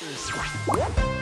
Goblin.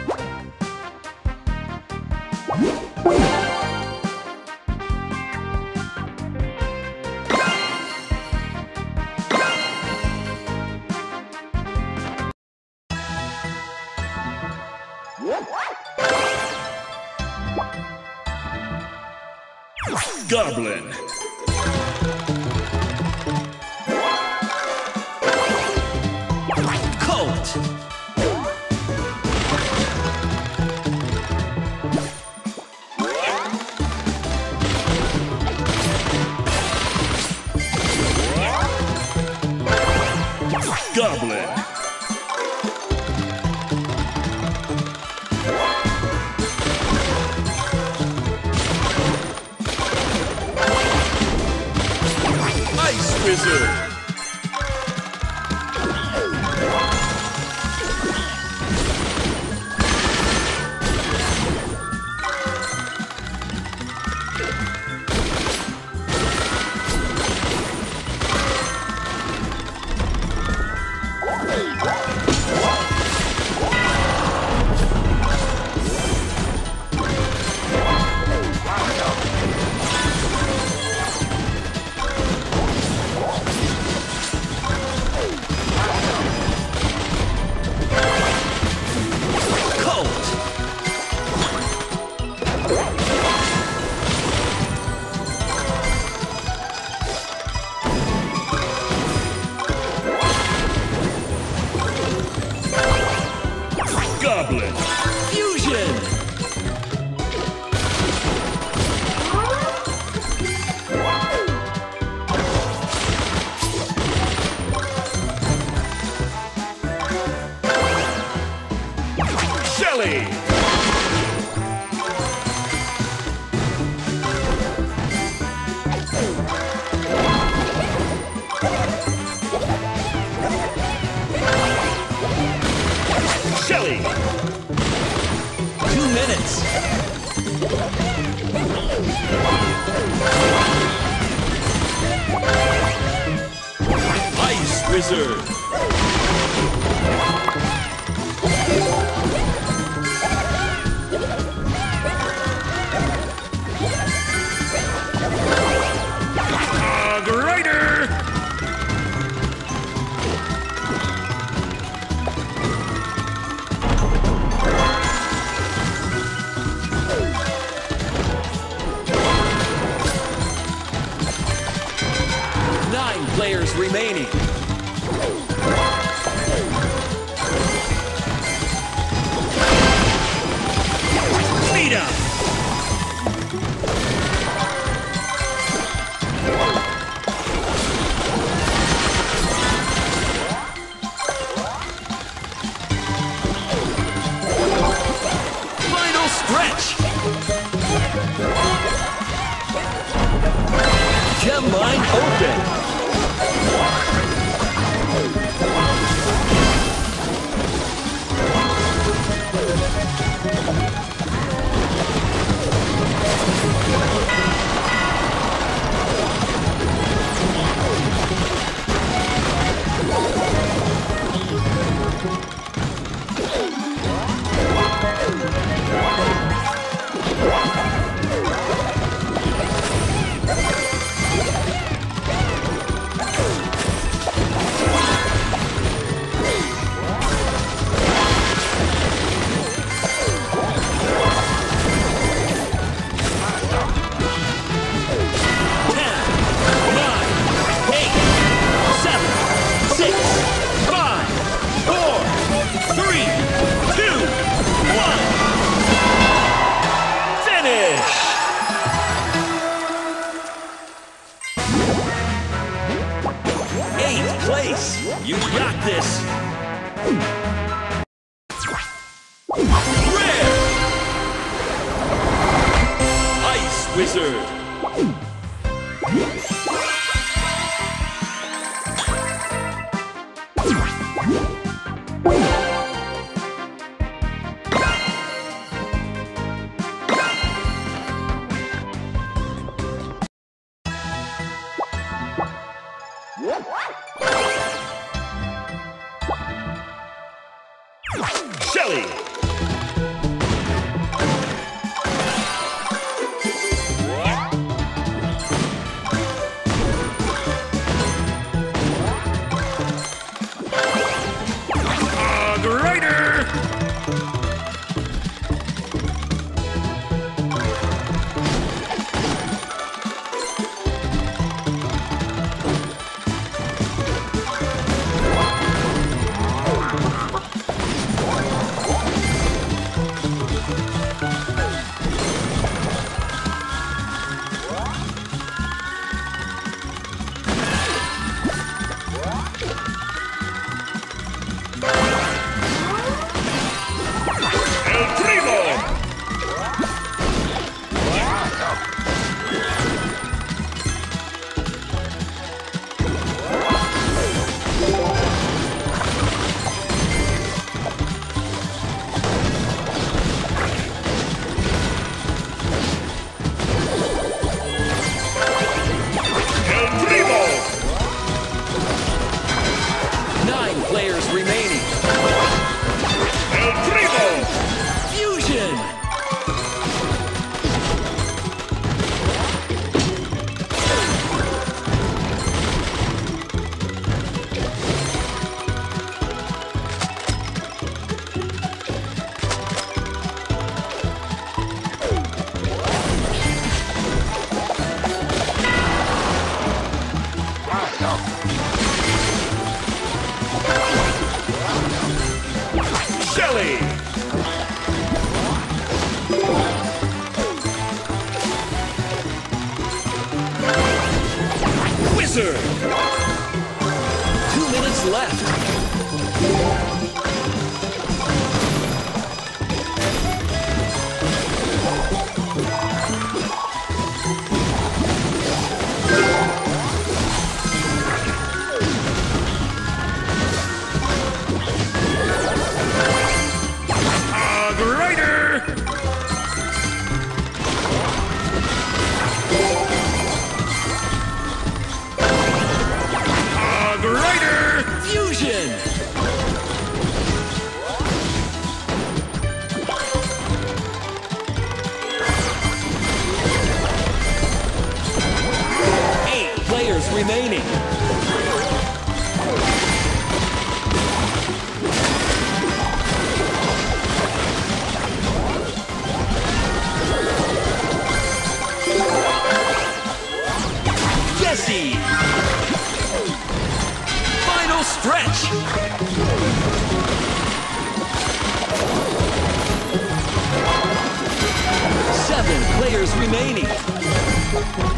Wizard. Goblin. Wizard. Fusion. Get it!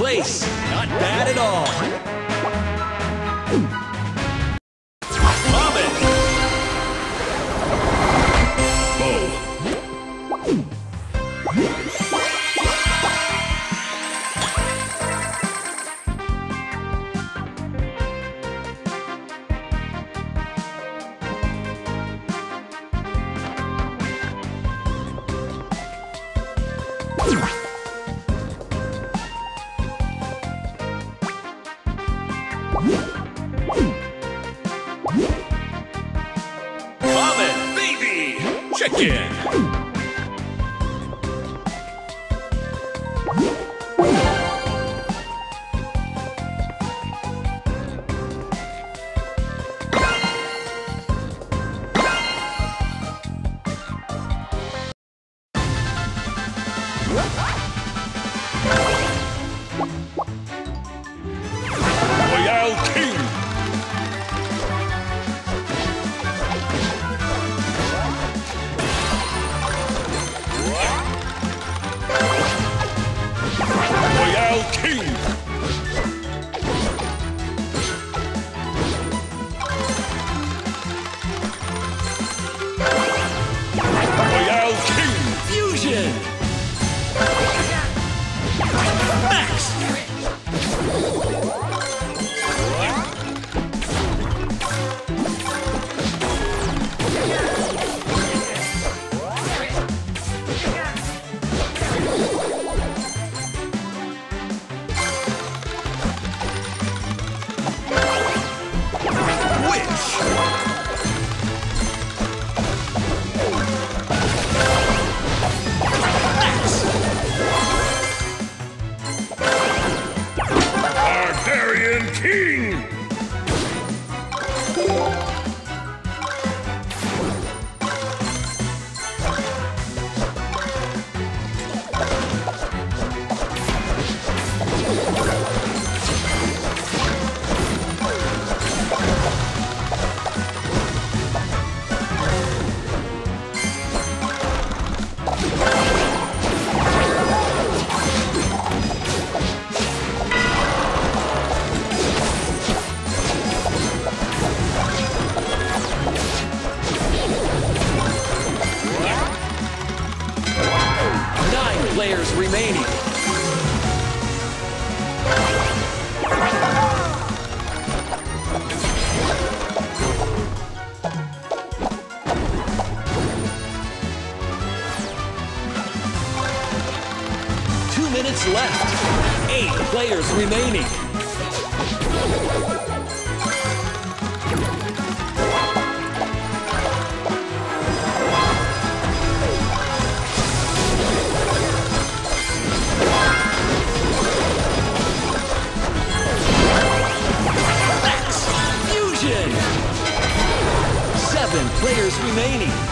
Place, not bad at all. players remaining. Two minutes left. Eight players remaining. players remaining.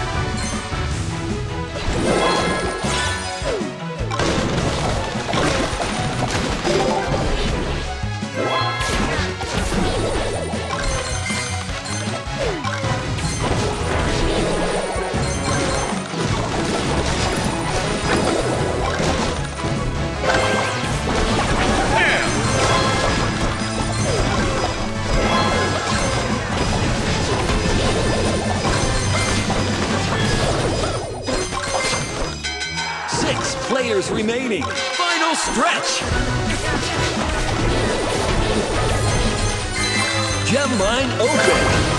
remaining. Final stretch. Gem Mine open.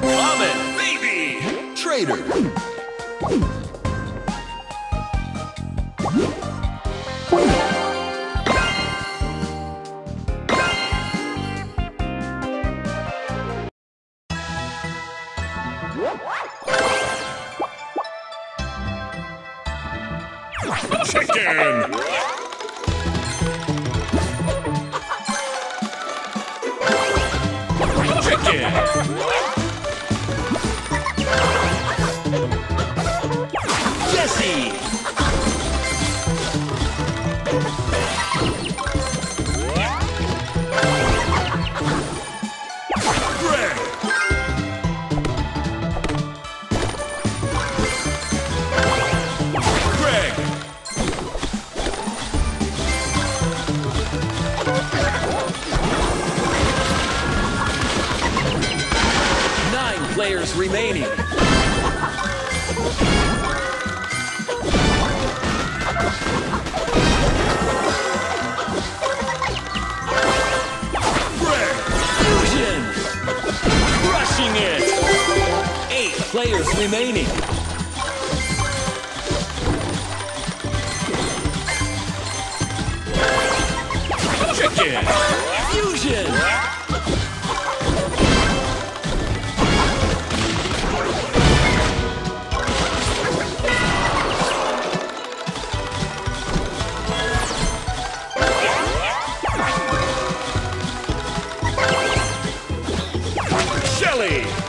Common Baby Trader. Bailey.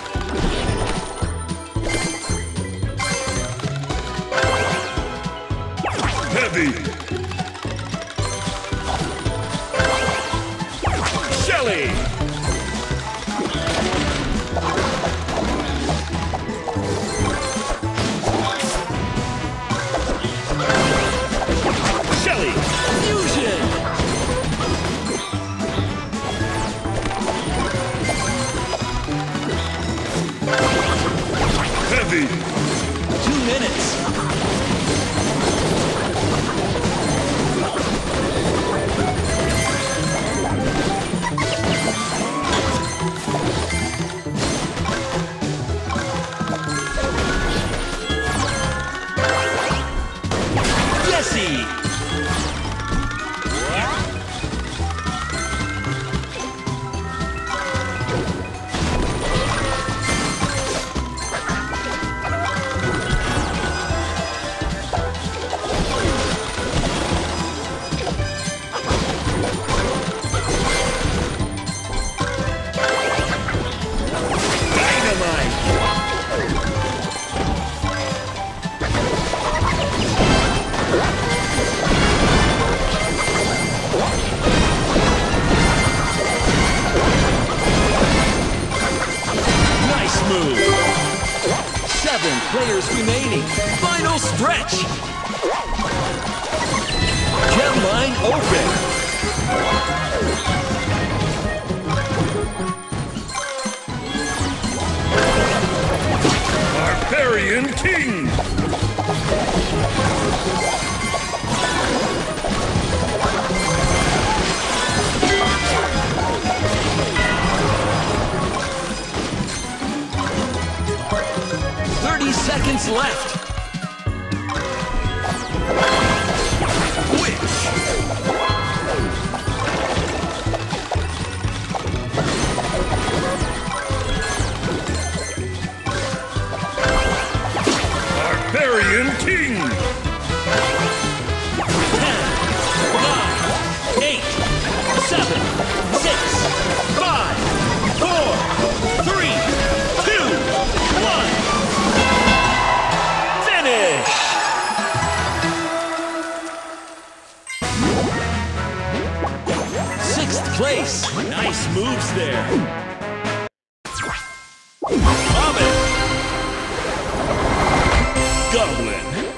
King! Thirty seconds left. Place. Nice moves there. Goblin.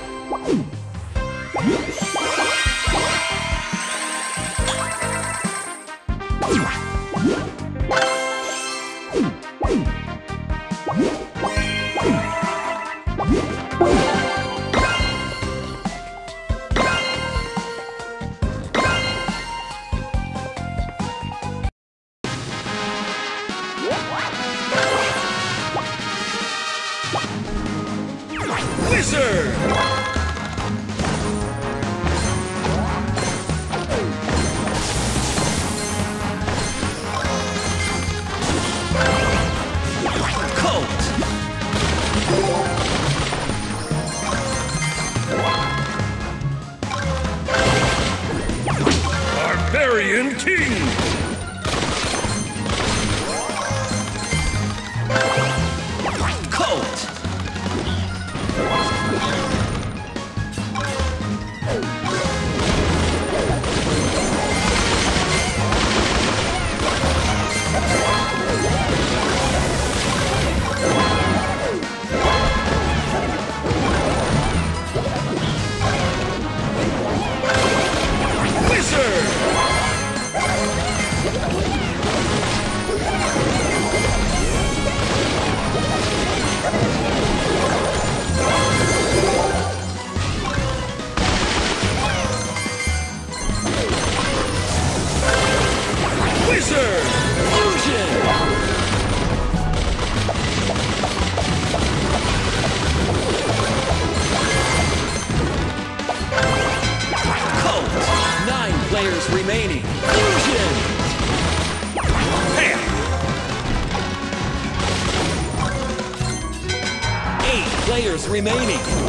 Barbarian King! Wizard! Fusion! Nine players remaining. Fusion! Bam! Eight players remaining.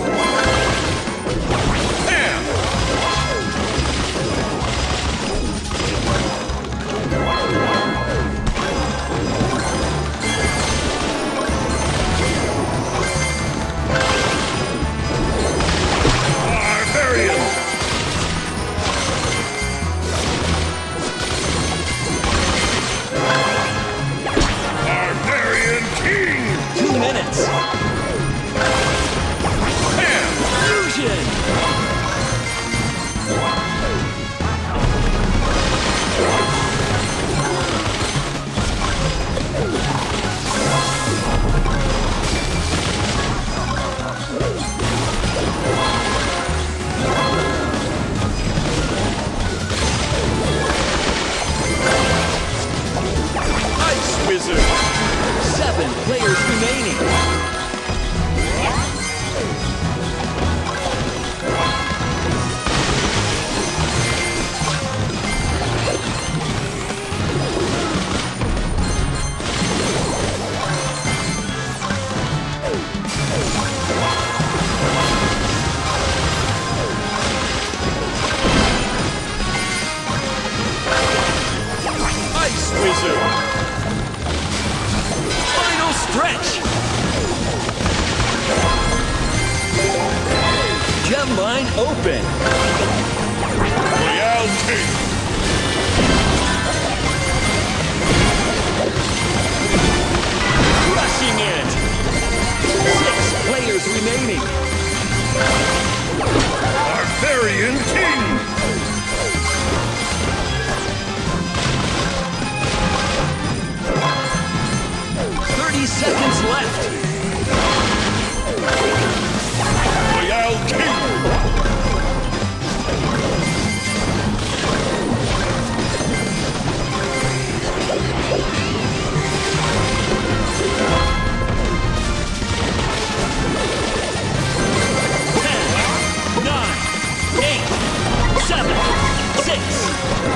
open.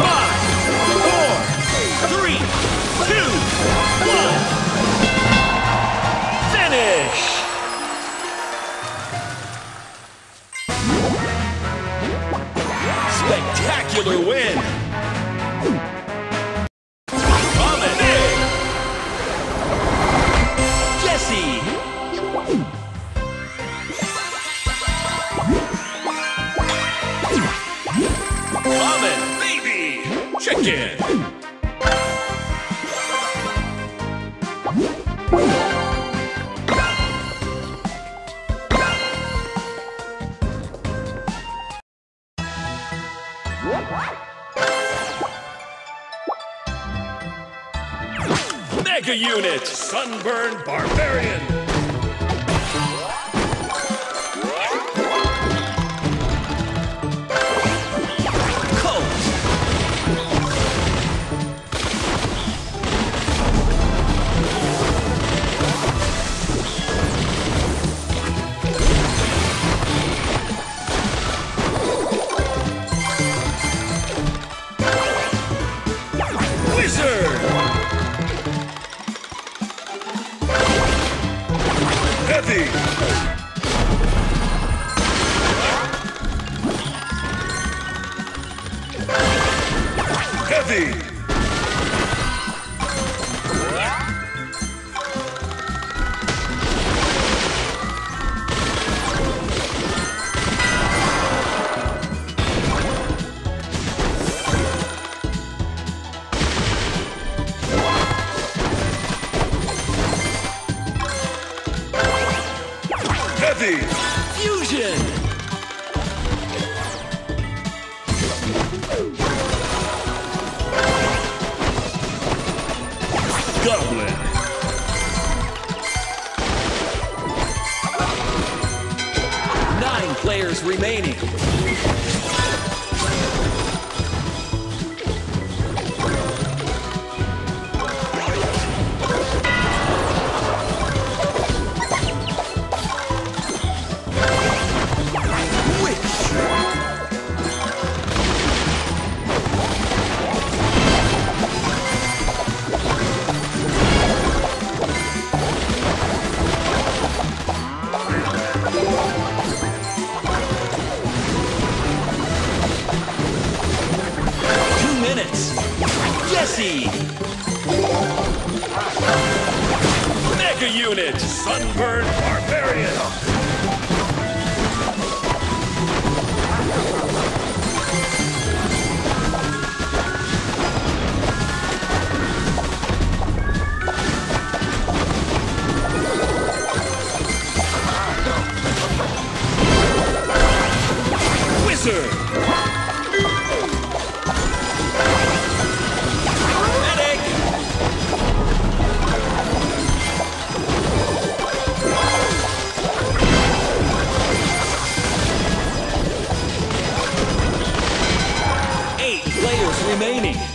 five, four, three, two, one. Finish! Spectacular win! Melody. Frenzy! Mega Unit! Sunburned Barbarian! Wizard! remaining.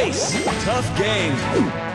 place. Tough game.